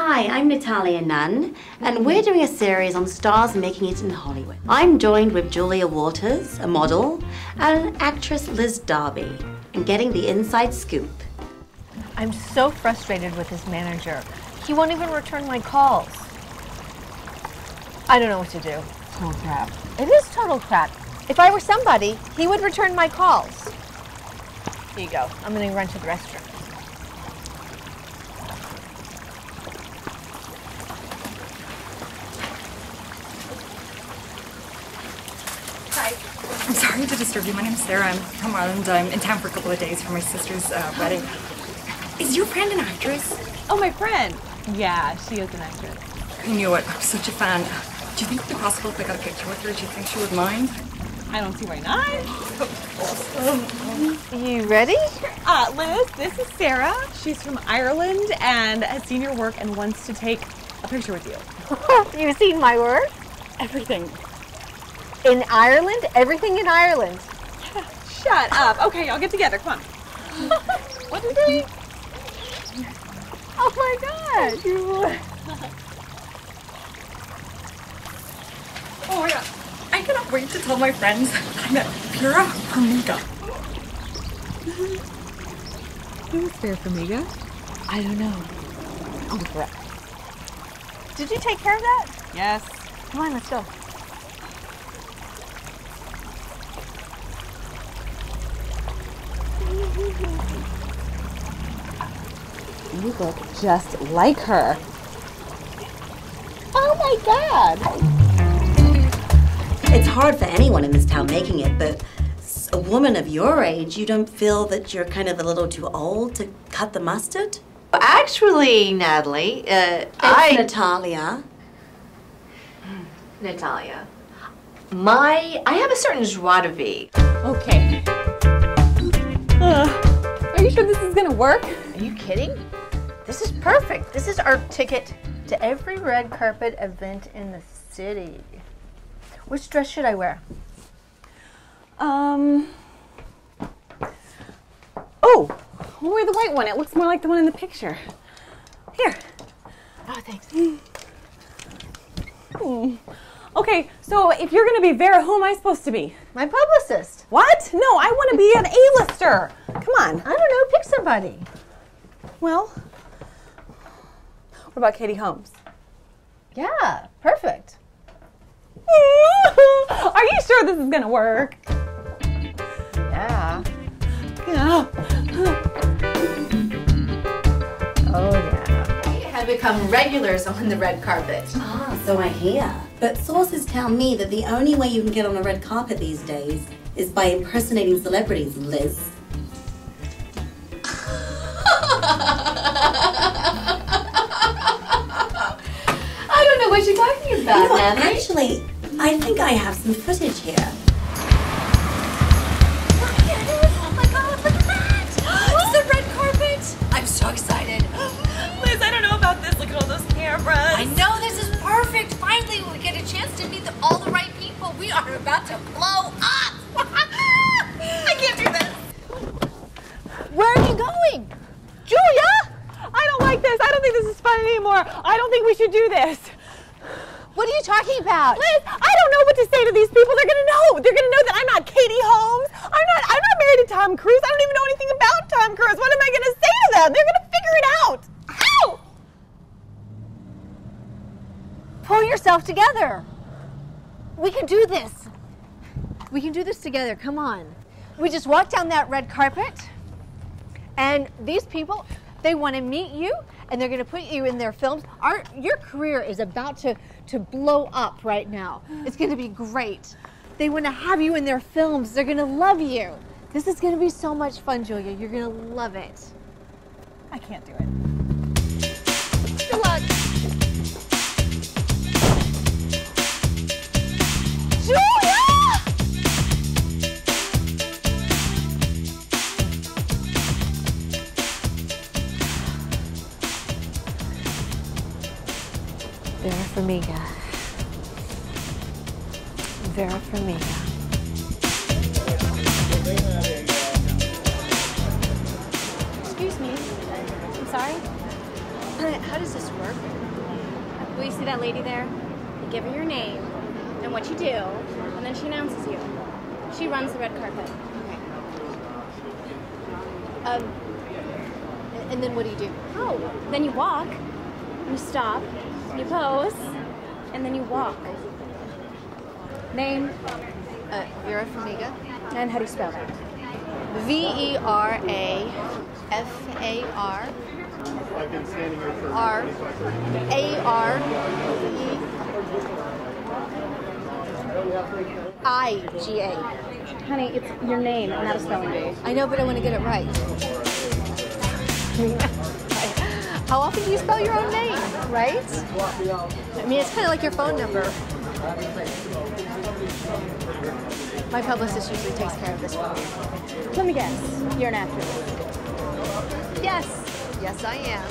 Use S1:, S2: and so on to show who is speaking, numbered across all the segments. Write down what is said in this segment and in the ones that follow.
S1: Hi, I'm Natalia Nunn, and we're doing a series on stars making it in Hollywood. I'm joined with Julia Waters, a model, and actress Liz Darby, and getting the inside scoop.
S2: I'm so frustrated with his manager. He won't even return my calls. I don't know what to do.
S3: Total crap.
S2: It is total crap. If I were somebody, he would return my calls. Here you go. I'm gonna run to the restroom.
S3: Hi. I'm sorry to disturb you. My name's Sarah. I'm from Ireland. I'm in town for a couple of days for my sister's uh, wedding. Is your friend an actress?
S4: Oh, my friend. Yeah, she is an actress.
S3: I knew it. I'm such a fan. Do you think it'd be possible if I got a picture with her? Do you think she would mind?
S4: I don't see why not.
S2: You ready?
S4: Uh, Liz, this is Sarah. She's from Ireland and has seen your work and wants to take a picture with you.
S2: You've seen my work?
S4: Everything.
S2: In Ireland? Everything in Ireland.
S4: Shut up. Okay, I'll get together. Come on. what is it?
S2: Oh my god!
S3: Oh my god. I cannot wait to tell my friends I met Vera Farmiga.
S4: Who's Vera Farmiga? I don't know. Her.
S2: Did you take care of that?
S4: Yes.
S2: Come on, let's go.
S4: You look just like her. Oh my god!
S1: It's hard for anyone in this town making it, but a woman of your age, you don't feel that you're kind of a little too old to cut the mustard?
S5: Actually, Natalie, uh,
S1: It's
S5: I
S1: Natalia.
S5: Natalia, my I have a certain joie de vivre.
S4: Okay. Are you sure this is gonna work?
S2: Are you kidding? This is perfect. This is our ticket to every red carpet event in the city. Which dress should I wear?
S4: Um. Oh, we'll wear the white one. It looks more like the one in the picture. Here.
S2: Oh, thanks.
S4: Hmm. Okay, so if you're gonna be Vera, who am I supposed to be?
S2: My publicist.
S4: What? No, I want to be an A-lister. Come on.
S2: I don't know. Pick somebody.
S4: Well, what about Katie Holmes?
S2: Yeah, perfect.
S4: Are you sure this is gonna work?
S2: Yeah.
S4: Yeah.
S2: Oh, yeah.
S5: We have become regulars on the red carpet.
S1: Ah, so I hear. But sources tell me that the only way you can get on a red carpet these days is by impersonating celebrities, Liz.
S5: You're talking about,
S1: You know,
S5: Natalie.
S1: actually, I think I have some footage here.
S5: Oh my god, look at that! It's the red carpet! I'm so excited.
S4: Liz, I don't know about this. Look at all those cameras.
S5: I know this is perfect. Finally, we get a chance to meet the, all the right people. We are about to blow up. I can't do this.
S2: Where are you going? Julia!
S4: I don't like this. I don't think this is fun anymore. I don't think we should do this.
S2: What are you talking about?
S4: Liz, I don't know what to say to these people. They're gonna know. They're gonna know that I'm not Katie Holmes. I'm not. I'm not married to Tom Cruise. I don't even know anything about Tom Cruise. What am I gonna say to them? They're gonna figure it out. Ow!
S2: Pull yourself together. We can do this. We can do this together. Come on. We just walk down that red carpet, and these people, they want to meet you, and they're going to put you in their films. Our, your career is about to, to blow up right now. It's going to be great. They want to have you in their films. They're going to love you. This is going to be so much fun, Julia. You're going to love it.
S4: I can't do it.
S2: Farmiga. Vera Farmiga. Excuse me. I'm sorry. How does this work?
S6: Will you see that lady there? You give her your name and what you do, and then she announces you. She runs the red carpet.
S2: Okay. Um, and- and then what do you do?
S6: Oh, then you walk, you stop, you pose, and then you walk. Name
S2: Uh, Vera Farmiga.
S6: and how do you spell that?
S2: V E R A F A R R A R E I G A.
S6: Honey, it's your name, not a spelling bee.
S2: I know, but I want to get it right. How often do you spell your own name, right? I mean, it's kind of like your phone number. My publicist usually takes care of this me.
S6: Let me guess. You're an actress.
S2: Yes, yes, I am.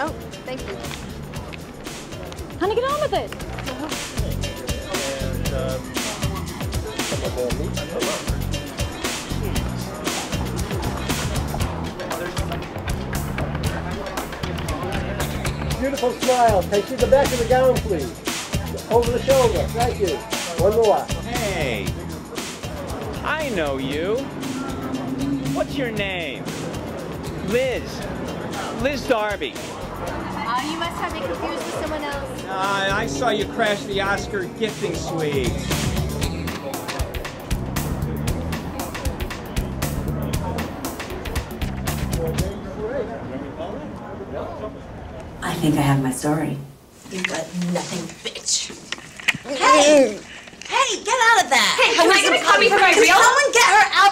S2: Oh, thank you.
S6: Honey, get on with it.
S7: Um, Beautiful smile. Take you the back of the gown, please. Over the shoulder. Thank you. One more.
S8: Hey, I know you. What's your name? Liz. Liz Darby.
S2: Uh, you must have me confused with someone else.
S8: Uh, I saw you crash the Oscar gifting suite.
S1: Think I have my story. You got nothing, bitch. Hey! Hey, get out of that!
S3: Hey, can I get a copy for my
S1: Can
S3: reel?
S1: someone get her out